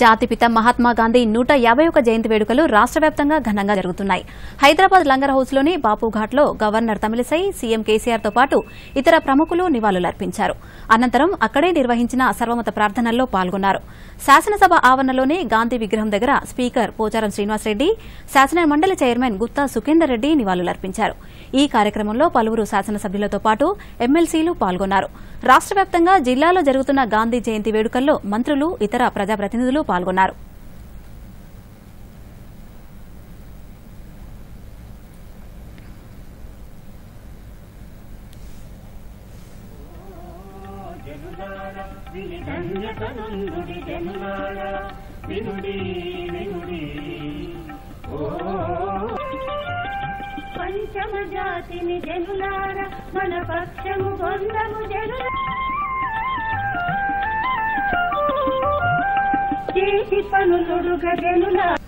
జాతిపిత మహాత్మా గాంధీ నూట యాభై ఒక జయంతి వేడుకలు రాష్ట వ్యాప్తంగా ఘనంగా జరుగుతున్నాయి. హైదరాబాద్ లంగర్ హౌస్లోని బాపుఘాట్లో గవర్నర్ తమిళిసై సీఎం కేసీఆర్తో పాటు ఇతర ప్రముఖులు నివాళులర్పించారు అనంతరం అక్కడే నిర్వహించిన సర్వమత ప్రార్థనల్లో పాల్గొన్నారు. శాసనసభ ఆవరణలోని గాంధీ విగ్రహం దగ్గర స్పీకర్ పోచారం శ్రీనివాసరెడ్డి శాసన మండలి చైర్మన్ గుత్తా సుఖేందర్ రెడ్డి నివాళులర్పించారు. ఈ కార్యక్రమంలో పలువురు శాసనసభ్యులతో పాటు ఎమ్మెల్సీలు పాల్గొన్నారు. రాష్ట్ర వ్యాప్తంగా జిల్లాలో జరుగుతున్న గాంధీ జయంతి వేడుకల్లో మంత్రులు ఇతర ప్రజాప్రతినిధులు పాల్గొన్నారు. వినుడి వినుడి. పంచమ జాతిని జనులార మన పక్షము గొందము జనుల చేసి పనులుడుగ జనులార.